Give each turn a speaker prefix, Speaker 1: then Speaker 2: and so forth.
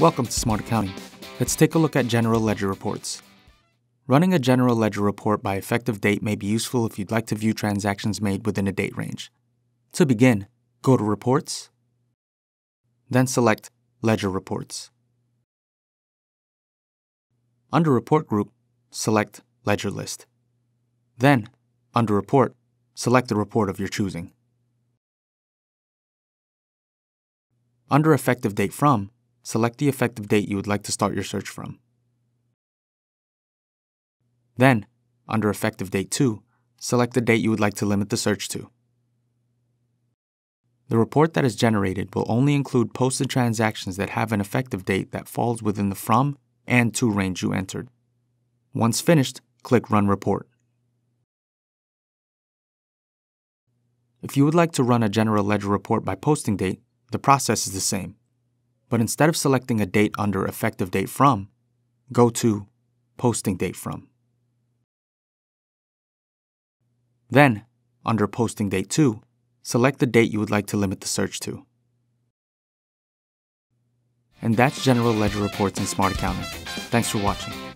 Speaker 1: Welcome to SmartAccounting. Let's take a look at general ledger reports. Running a general ledger report by effective date may be useful if you'd like to view transactions made within a date range. To begin, go to Reports, then select Ledger Reports. Under Report Group, select Ledger List. Then, under Report, select the report of your choosing. Under Effective Date From, select the effective date you would like to start your search from. Then, under Effective Date To, select the date you would like to limit the search to. The report that is generated will only include posted transactions that have an effective date that falls within the From and To range you entered. Once finished, click Run Report. If you would like to run a general ledger report by posting date, the process is the same. But instead of selecting a date under effective date from, go to posting date from. Then, under posting date to, select the date you would like to limit the search to. And that's General Ledger Reports in SmartAccounting. Thanks for watching.